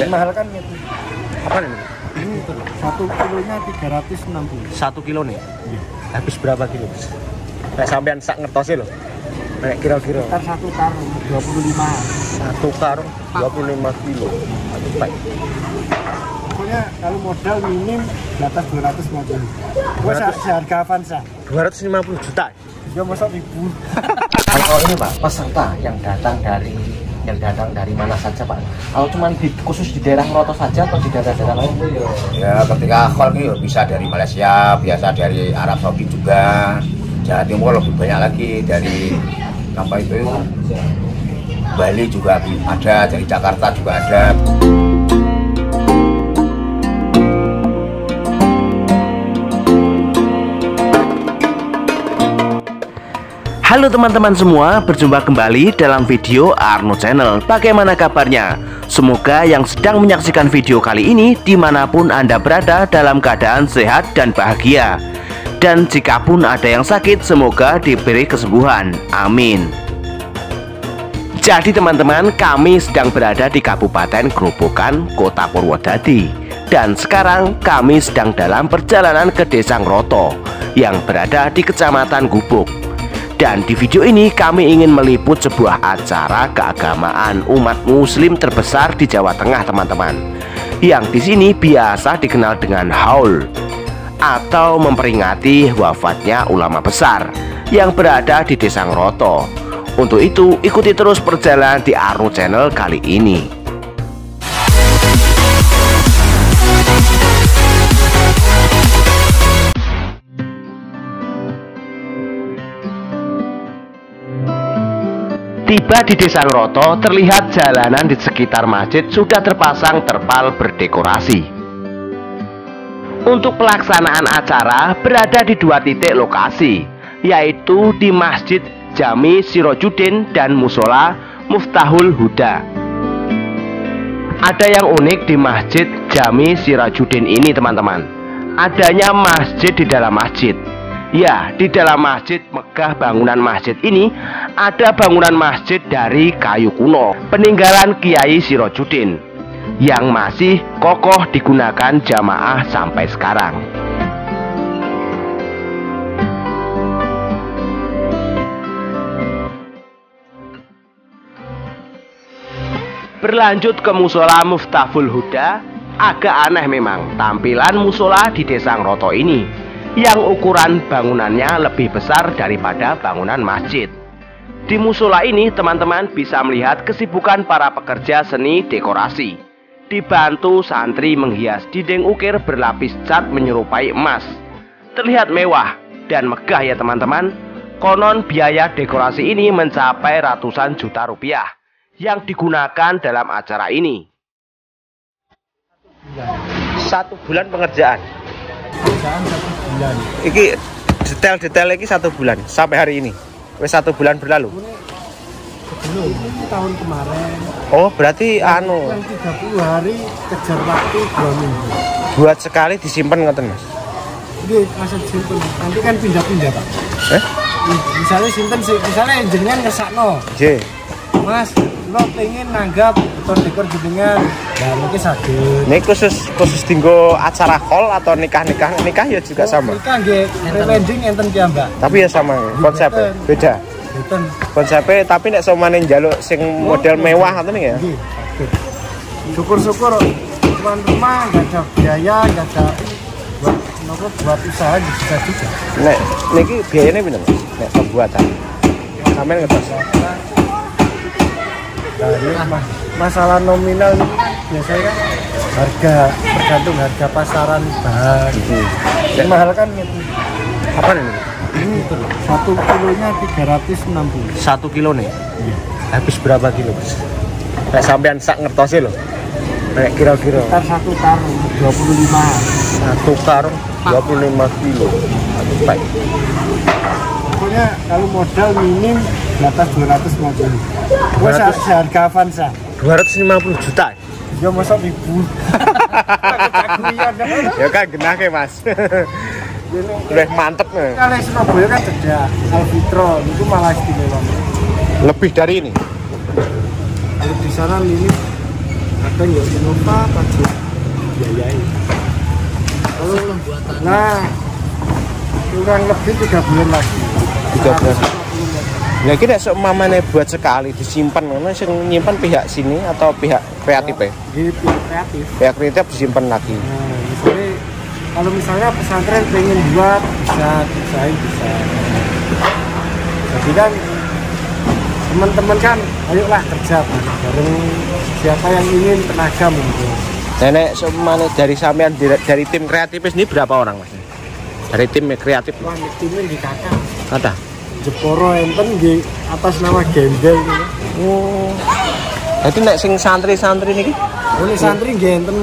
Yang mahal kan gitu. Apa ini? Ini itu satu kilonya 360. Satu kilo nih. Iya. Habis berapa kilo? Kayak sampean sak ngertosnya loh. Kayak kira-kira Ntar satu karung 25. satu karung 25 kilo. Aduh, baik. Pokoknya kalau modal minim di atas 250. Gua 200. seharga Avanza. 250 juta. Dia masa ribu. Kalau ini Pak, peserta yang datang dari yang datang dari mana saja Pak? Kalau cuma di, khusus di daerah Roto saja atau di daerah-daerah lain? Ya ketika call ini bisa dari Malaysia, biasa dari Arab Saudi juga. Jawa Timur lebih banyak lagi dari apa itu Bali juga ada, dari Jakarta juga ada. Halo teman-teman semua, berjumpa kembali dalam video Arno Channel. Bagaimana kabarnya? Semoga yang sedang menyaksikan video kali ini di mana pun Anda berada dalam keadaan sehat dan bahagia. Dan jika pun ada yang sakit, semoga diberi kesembuhan. Amin. Jadi teman-teman, kami sedang berada di Kabupaten Grobogan, Kota Purwodadi. Dan sekarang kami sedang dalam perjalanan ke Desa Ngroto Yang berada di Kecamatan Gubuk dan di video ini kami ingin meliput sebuah acara keagamaan umat muslim terbesar di Jawa Tengah teman-teman. Yang di sini biasa dikenal dengan haul Atau memperingati wafatnya ulama besar yang berada di Desa Ngroto Untuk itu ikuti terus perjalanan di Arno Channel kali ini Tiba di Desa Ngroto, terlihat jalanan di sekitar masjid sudah terpasang terpal berdekorasi. Untuk pelaksanaan acara berada di dua titik lokasi, yaitu di Masjid Jami Sirojudin dan Musola Muftahul Huda. Ada yang unik di Masjid Jami Sirajudin ini teman-teman. Adanya masjid di dalam masjid. Ya, di dalam masjid megah bangunan masjid ini ada bangunan masjid dari kayu kuno peninggalan Kiai Sirojudin yang masih kokoh digunakan jamaah sampai sekarang. Berlanjut ke musola Muftaful Huda, agak aneh memang tampilan musola di Desa Ngroto ini yang ukuran bangunannya lebih besar daripada bangunan masjid. Di musola ini teman-teman bisa melihat kesibukan para pekerja seni dekorasi. Dibantu santri menghias dinding ukir berlapis cat menyerupai emas. Terlihat mewah dan megah ya teman-teman. Konon biaya dekorasi ini mencapai ratusan juta rupiah yang digunakan dalam acara ini. Satu bulan pengerjaan. Iki detail-detail lagi satu bulan sampai hari ini. Wes satu bulan berlalu. Itu tahun kemarin. Oh, berarti anu Yang 30 hari kejar waktu 2 minggu. buat sekali disimpan ngoten Mas. Ini masa simpen. Nanti kan pindah-pindah pak. Eh? Misalnya simpen misalnya jenengan ngesakno. J. Mas, lo pengen nanggap dekor-dekor jenengan. Nah, mungkin sakit. Ini khusus khusus tinggo acara hall atau nikah-nikah nikah ya juga sama. Nikah nggih, pre-wedding enten ki Mbak. Tapi ya sama konsepnya beda. Enten. Konsepnya tapi nek somane njaluk sing model mewah ngoten ya. Nggih, sakit. Syukur-syukur tuan rumah nggak ada biaya, nggak ada buat nopo buat usaha bisa juga. Nek niki biayanya? Mas? Nek pembuatan. Sampeyan ngetos. Nah, ini mas, masalah nominal kan biasanya kan harga tergantung harga pasaran bahan. Hmm. Yang mahal kan gitu. Apa ini? Ini satu kilonya 360. Satu kilo nih. Iya. Habis berapa kilo Mas? Nek sampean sak ngertosnya loh. Nek kira-kira Ntar satu karung 25. satu karung 25 kilo. Baik. Pokoknya kalau modal minim di atas 250. Gua 200. se- seharga Avanza. 250 juta. Ya masa ribu. Ya kan genake Mas. Ini Udah mantep nih. Kalau Surabaya kan cedak Alfitro itu malah istimewa. Lebih dari ini. Kalau di sana minim kadang ya Innova pajak biayai kalau nah kurang lebih tiga bulan lagi Tiga bulan. Nah, kira mamane buat sekali disimpan mana sing nyimpan pihak sini atau pihak kreatif ya? di pihak kreatif Pihak kreatif disimpan lagi. nah misalnya kalau misalnya pesantren pengen buat bisa diusahain bisa jadi kan teman-teman kan ayolah kerja bareng siapa yang ingin tenaga mungkin Nenek semana dari sampean dari, dari tim kreatif ini berapa orang mas? Dari tim kreatif wah timnya di kakak ada. Jeporo enten di atas nama Gembel gitu. Oh. Jadi nek sing santri-santri niki Oh, ini santri nggih enten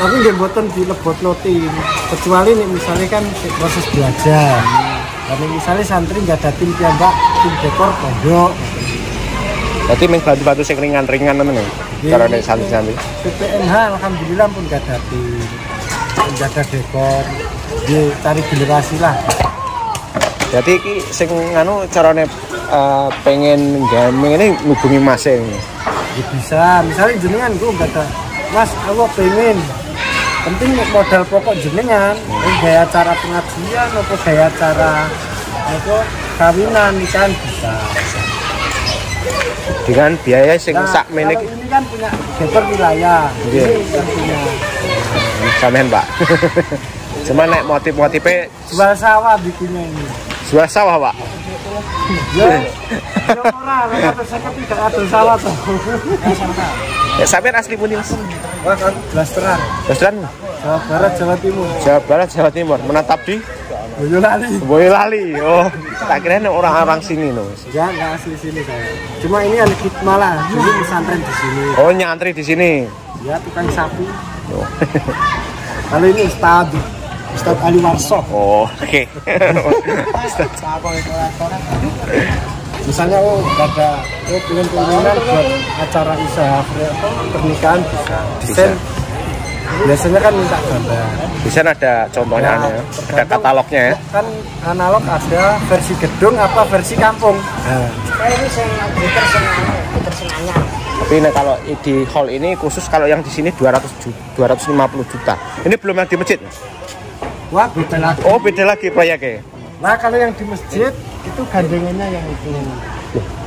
aku nggih mboten dilebotno tim. Kecuali nih misalnya kan proses belajar. Tapi misalnya santri nggak ada tim piyambak, tim dekor pondok. Jadi main bantu-bantu sing ringan-ringan temen nih. Iya. Kalau nek santri-santri. PPNH alhamdulillah pun nggak ada tim. Nggak ada dekor. Dia cari generasi lah. Jadi iki sing anu carane eh, pengen gaming ini ngubungi Mas e. ini. Ya bisa. Misalnya jenengan gue nggak ada. Mas, aku pengen penting modal pokok jenengan ini gaya cara pengajian atau gaya cara apa kawinan kan bisa Dengan biaya sing Nah, sak menit kalau ini kan punya dekor wilayah Iya. ini yang punya sampean, Pak. Cuma nek motif-motifnya jual sawah bikinnya ini. jual sawah, Pak. ya ya ora atau saya tidak ada sawah tuh Ya, sampean asli pundi, Mas? wah kan blasteran Terus Jawa Barat? Jawa Timur. Jawa Barat, Jawa Timur, menetap di? Boyolali. Boyolali. Oh, tak kira orang-orang sini loh. Ya nggak asli sini saya. Cuma ini ada hikmah lah. Jadi pesantren di sini. Oh, nyantri di sini. ya tukang sapi. Oh, kalau ini Ustadz Ustadz Ali Warso oh oke. misalnya oh ada oh pengen keinginan buat acara usaha pernikahan bisa desain biasanya kan minta gambar Bisa ada contohnya Nah, ya. Ada katalognya ya. kan analog ada versi gedung apa versi kampung nah, ini saya senangnya Tapi nek kalau di hall ini khusus kalau yang di sini 200 ju- 250 juta. Ini belum yang di masjid. Wah beda lagi Oh, beda lagi proyeknya. nah kalau yang di masjid itu gandengannya yang itu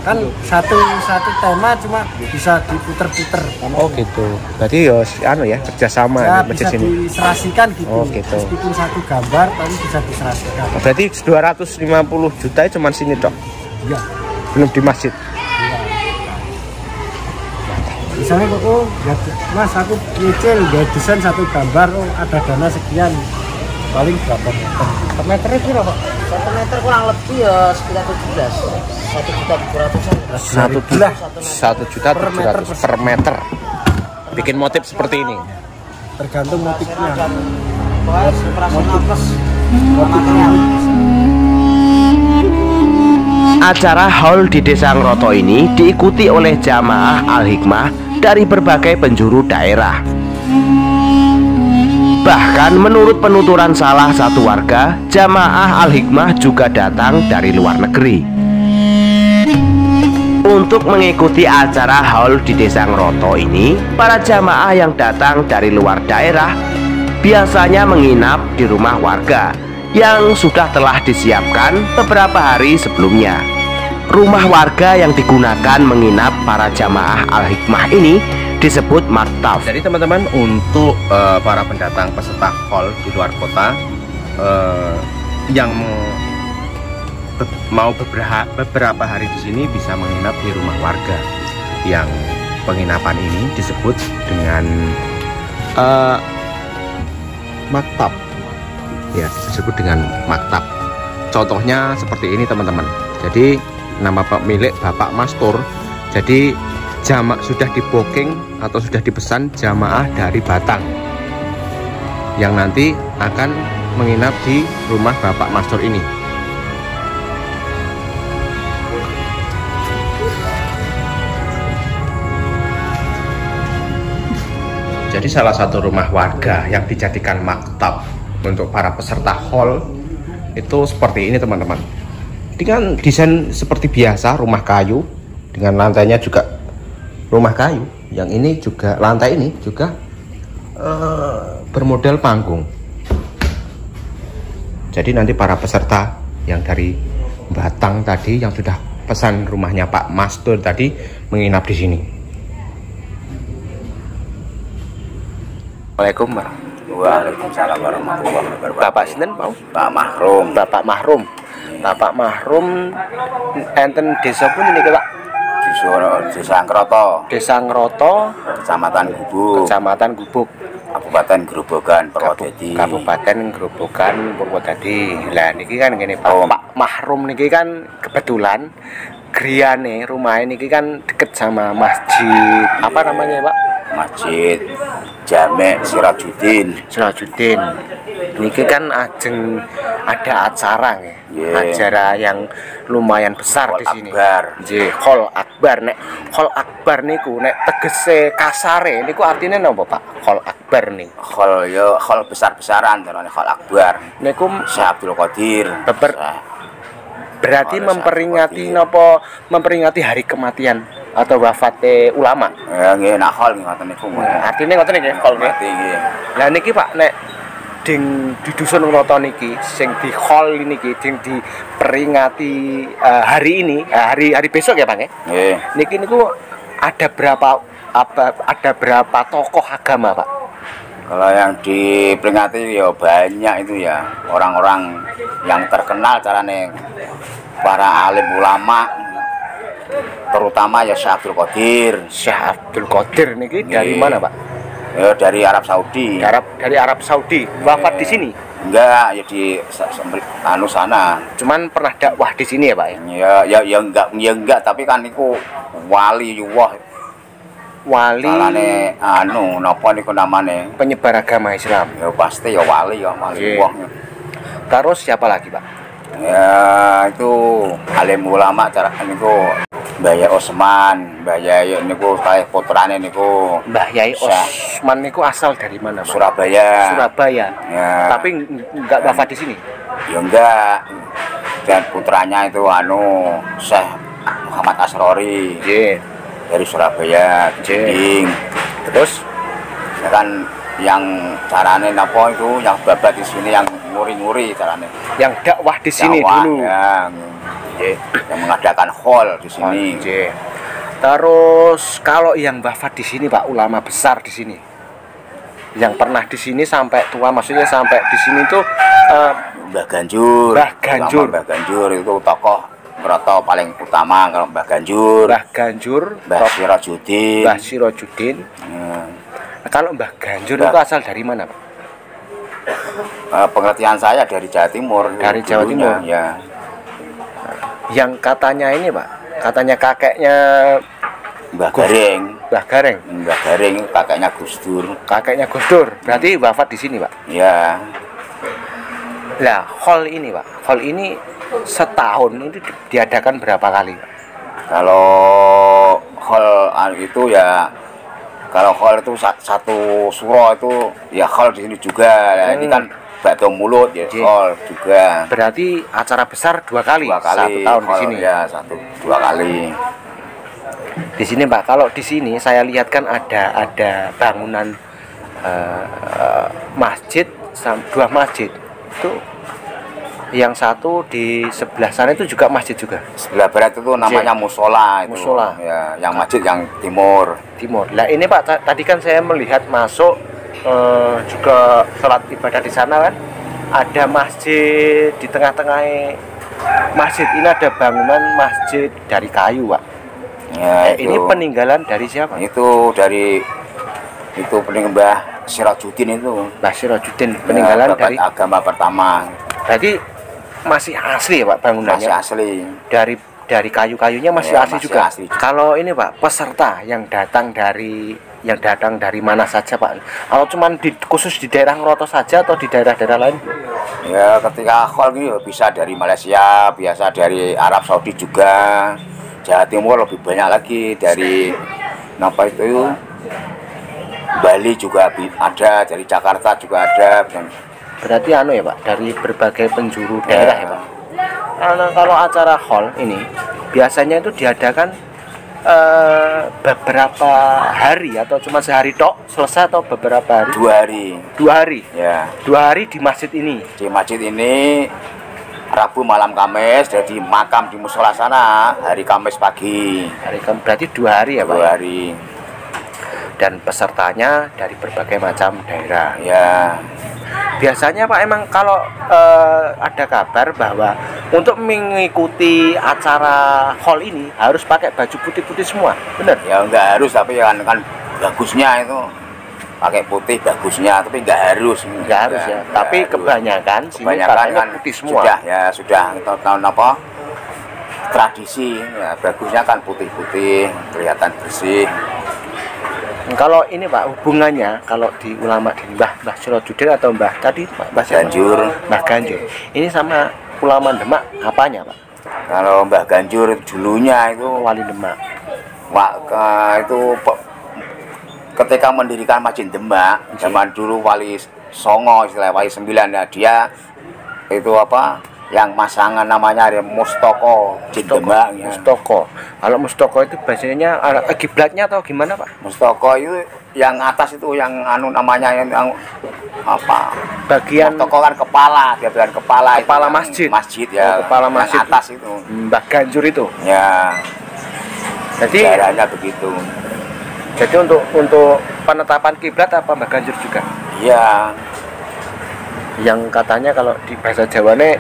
kan satu satu tema cuma bisa diputer-puter Oh gitu. Berarti ya anu ya kerjasama ya, di masjid bisa sini. diserasikan gitu. Oh, gitu. Meskipun satu gambar tapi bisa diserasikan. Berarti 250 juta cuma sini dok. Iya. Belum di masjid. Misalnya kok oh, ya, Mas aku nyicil ya desain satu gambar oh ada dana sekian paling berapa meter? Per meternya kira pak? Satu meter kurang lebih ya sekitar 17 Satu juta tujuh ratusan Satu juta, satu juta Per tujuh meter ratus per meter. Bikin motif seperti ini. Tergantung motifnya. Pokoknya operasional plus Motifnya. Acara haul di Desa Ngroto ini diikuti oleh jamaah Al-Hikmah dari berbagai penjuru daerah. Bahkan menurut penuturan salah satu warga, jamaah Al-Hikmah juga datang dari luar negeri. Untuk mengikuti acara haul di Desa Ngroto ini, para jamaah yang datang dari luar daerah biasanya menginap di rumah warga yang sudah telah disiapkan beberapa hari sebelumnya. Rumah warga yang digunakan menginap para jamaah Al-Hikmah ini disebut maktaf. Jadi teman-teman untuk eh, para pendatang peserta hall di luar kota eh, yang be- mau beberapa beberapa hari di sini bisa menginap di rumah warga. Yang penginapan ini disebut dengan eh, maktab ya disebut dengan maktab contohnya seperti ini teman-teman. Jadi nama pemilik Bapak Mastur. Jadi jamak sudah di booking atau sudah dipesan jamaah dari Batang. Yang nanti akan menginap di rumah Bapak Mastur ini. Jadi salah satu rumah warga yang dijadikan maktab untuk para peserta hall itu seperti ini teman-teman. Kan desain seperti biasa rumah kayu. Dengan lantainya juga rumah kayu. Yang ini juga lantai ini juga eh, bermodel panggung. Jadi nanti para peserta yang dari Batang tadi yang sudah pesan rumahnya Pak Mastur tadi menginap di sini. Assalamualaikum Waalaikumsalam warahmatullahi wabarakatuh. Bapak sinten mau Pak Mahrum. Bapak Mahrum. Bapak Mahrum enten desa pun ini Pak Desa Desa Kroto, Desa Ngroto Kecamatan Gubuk, Kecamatan Gubuk Kabupaten Grobogan, Purwodadi. Kabupaten Grobogan Purwodadi. Lah niki kan ngene Pak, Oh. Pak Mahrum niki kan kebetulan griyane rumah niki kan deket sama masjid apa namanya Pak? Masjid Jamek Sirajuddin. Sirajuddin. Niki kan ajeng ada acara nggih. Iya. Acara yang lumayan besar Hall di sini. Akbar. Nggih, hall akbar nek hall akbar niku nek tegese kasare niku artinya napa Pak? Hall akbar nih. Khol yo khol besar-besaran terus khol akbar. Niku Syekh Abdul Qadir. Beber- berarti memperingati nopo memperingati hari kematian atau wafatnya ulama. Ya nggih nak khol nggih ngoten niku. Artinya ngoten nggih, kol nggih. Lah niki Pak nek ding di dusun Ngroto niki sing di hall niki ding diperingati eh, hari ini, eh, hari hari besok ya Pak ya. Nggih. Niki niku ada berapa apa ada berapa tokoh agama Pak? Kalau yang diperingati ya banyak itu ya orang-orang yang terkenal carane para alim ulama terutama ya Syekh Abdul Qadir Syekh Abdul Qadir niki dari mana Pak? ya dari Arab Saudi Dari Arab dari Arab Saudi. Wafat di sini. enggak ya di anu sana Cuman pernah dakwah di sini ya Pak ya. ya ya ya enggak ya enggak tapi kan niku wali wah Wali kalane anu napa niku namane penyebar agama Islam. ya pasti ya wali ya wali wah Terus siapa lagi Pak? ya itu alim ulama cara niku Mbah Osman, Mbah Yai niku kae putrane niku Mbah Yai. Osman niku asal dari mana Pak? Surabaya. Surabaya. Ya. Tapi ng- nggak wafat di sini. Ya enggak. Dan putranya itu anu Syekh Muhammad Asrori Nggih. dari Surabaya, Jending. Terus Ya kan yang carane napa itu yang babat di sini yang nguri-nguri carane. yang dakwah di sini Dakwah, dulu. Yang, yang mengadakan hall di sini. Nggih. Terus kalau yang wafat di sini Pak ulama besar di sini. Yang pernah di sini sampai tua maksudnya sampai di sini tuh eh, Mbah Ganjur. Mbah Ganjur. Mbah Ganjur itu tokoh Broto paling utama kalau Mbah Ganjur. Mbah Ganjur, Mbah Sirajuddin. Mbah Sirojudin. Ya. Nah, Kalau Mbah Ganjur Mbah- itu asal dari mana Pak? Eh, pengertian saya dari Jawa Timur. Dari Jawa Timur. Ya. Yang katanya ini Pak, katanya kakeknya Mbah Garing. Mbah Gareng, Mbah Garing kakeknya Gus Dur. kakeknya Gus Dur. Berarti wafat di sini Pak. Ya. Lah, hall ini Pak, hall ini setahun itu di- diadakan berapa kali Pak? Kalau hall anu itu ya kalau hall itu sa- satu suro itu ya hall di sini juga. Nah, Ini Hmm. kan bakdo mulut ya Oke. hall juga. Berarti acara besar dua kali, Dua kali satu tahun di hall, sini. Ya, satu dua kali. Di sini Pak, kalau di sini saya lihat kan ada ada bangunan eh, masjid, dua masjid. Itu yang satu di sebelah sana itu juga masjid juga Sebelah barat itu namanya musola itu. Musola. Ya, yang masjid yang timur. timur. Lah ini Pak, ta- tadi kan saya melihat masuk eh, juga sholat ibadah di sana kan ada masjid di tengah-tengah masjid ini ada bangunan masjid dari kayu Pak. Ya, Eh, ini peninggalan dari siapa? itu dari itu pening Mbah Sirajuddin itu Mbah Sirojudin peninggalan Ya, dari agama pertama berarti masih asli ya Pak bangunannya masih asli dari dari kayu-kayunya masih Ya, asli masih juga. asli juga. Kalau ini Pak peserta yang datang dari yang datang dari mana saja Pak? Kalau cuman di, khusus di daerah Ngeroto saja atau di daerah-daerah lain? ya ketika hall ini ya bisa dari Malaysia biasa dari Arab Saudi juga Jawa Timur lebih banyak lagi dari apa itu Bali juga ada dari Jakarta juga ada dan Berarti anu ya Pak dari berbagai penjuru daerah ya Pak. Karena kalau acara hall ini biasanya itu diadakan eh, beberapa hari atau cuma sehari tok selesai atau beberapa hari? dua hari Dua hari. ya Dua hari di masjid ini. di masjid ini Rabu malam Kamis jadi makam di musola sana hari Kamis pagi Hari Kam- berarti dua hari ya Pak. dua hari Dan pesertanya dari berbagai macam daerah. ya Biasanya Pak emang kalau eh, ada kabar bahwa untuk mengikuti acara hall ini harus pakai baju putih-putih semua, benar? ya nggak harus tapi kan kan bagusnya itu pakai putih bagusnya tapi nggak harus Nggak harus ya. nggak Tapi harus. kebanyakan sini kebanyakan kan putih semua. sudah ya sudah tahun apa tradisi ya bagusnya kan putih-putih kelihatan bersih Kalau ini Pak hubungannya kalau di ulama di Mbah Mbah Sirojudin atau Mbah tadi Pak Mbah? Ganjur Mbah Ganjur. Ini sama ulama Demak apanya Pak? kalau Mbah Ganjur dulunya itu Wali Demak. Wak, ke- itu ketika mendirikan Masjid Demak zaman dulu Wali Songo istilah Wali Sembilan ya dia itu apa yang masangan namanya ada Mustoko Jin Demak ya. Mustoko. Kalau Mustoko itu biasanya arah- eh, kiblatnya atau gimana Pak? Mustoko itu yang atas itu yang anu namanya yang, yang apa Bagian Mustoko kan kepala dia bilang kepala itu Kepala yang masjid. masjid ya Oh, kepala yang masjid. atas itu Mbah Ganjur itu. ya Jadi caranya begitu jadi untuk untuk penetapan kiblat apa Mbah Ganjur juga? iya Yang katanya kalau di bahasa Jawane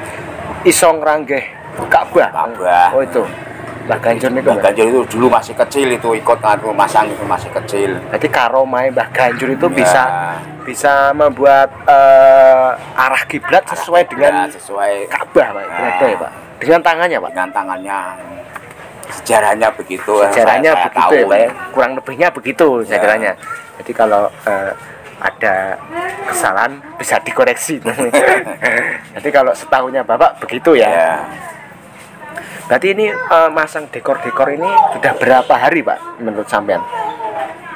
iso ngranggeh Ka'bah. Ka'bah. Oh itu. Mbah Ganjur niku. Mbah. Ganjur itu dulu masih kecil itu ikut ngaku masang itu masih kecil Jadi karomai Mbah Ganjur itu Ya. bisa bisa membuat eh, arah kiblat sesuai dengan Ya, sesuai Ka'bah Pak. Ya. Kira-kira ya, Pak. Dengan tangannya Pak. dengan tangannya sejarahnya begitu Sejarahnya saya- saya begitu ya tahu. Pak ya. Kurang lebihnya begitu Ya. sejarahnya. Jadi kalau eh, ada kesalahan bisa dikoreksi. Jadi kalau setahunya Bapak begitu ya. ya Berarti ini eh, masang dekor-dekor ini sudah berapa hari Pak menurut sampean?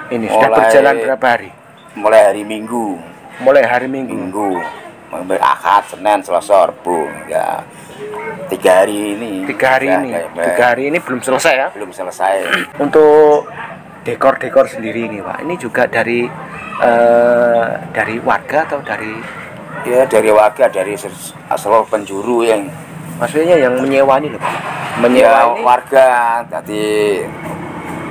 Ini sudah Mulai- berjalan berapa hari? mulai hari Minggu Mulai hari Minggu. Minggu mulai Ahad Senin Selasa Rabu ya tiga hari ini Tiga hari Ya, ini. ya, ya. Tiga hari ini belum selesai ya. belum selesai Untuk dekor-dekor sendiri ini Pak, ini juga dari eh, dari warga atau dari ya dari warga dari seluruh penjuru yang maksudnya yang menyewa ini loh Pak. Menyewa ya warga tadi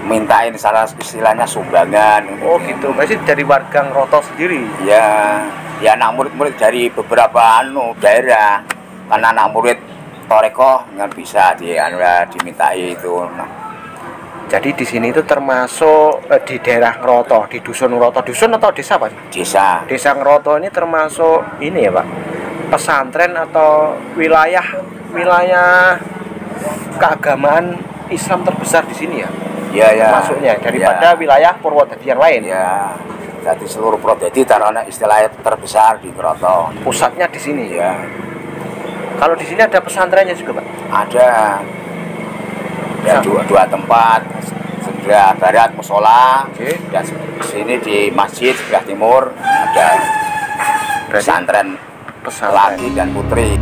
mintain salah istilahnya sumbangan Oh gitu. Pasti dari warga Ngeroto sendiri. ya ya anak murid-murid dari beberapa anu daerah karena anak murid toreko nggak bisa di anu ya, dimintai itu Nah, Jadi di sini itu termasuk eh, di daerah Ngeroto, di dusun Ngeroto. Dusun atau desa Pak? desa Desa Ngeroto ini termasuk ini ya Pak. Pesantren atau wilayah wilayah keagamaan Islam terbesar di sini ya. ya ya Masuknya daripada ya, wilayah Purwodadi yang lain. ya jadi seluruh Purwodadi taruhnya istilahnya terbesar di Keroto Pusatnya di sini. ya Kalau di sini ada pesantrennya juga, Pak. ada ya dua, dua tempat sebelah barat musola Oke. dan sini di masjid sebelah timur ada pesantren. laki dan putri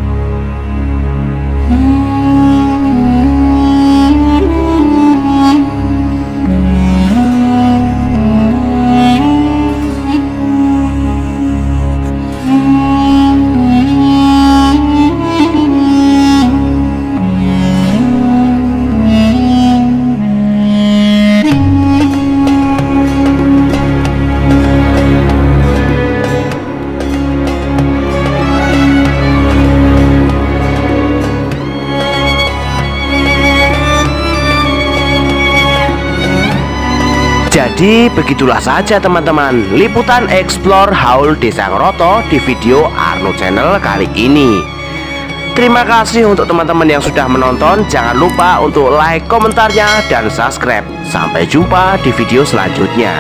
Jadi begitulah saja teman-teman liputan explore haul Desa Ngeroto di video Arno Channel kali ini. Terima kasih untuk teman-teman yang sudah menonton. Jangan lupa untuk like, komentarnya, dan subscribe. Sampai jumpa di video selanjutnya.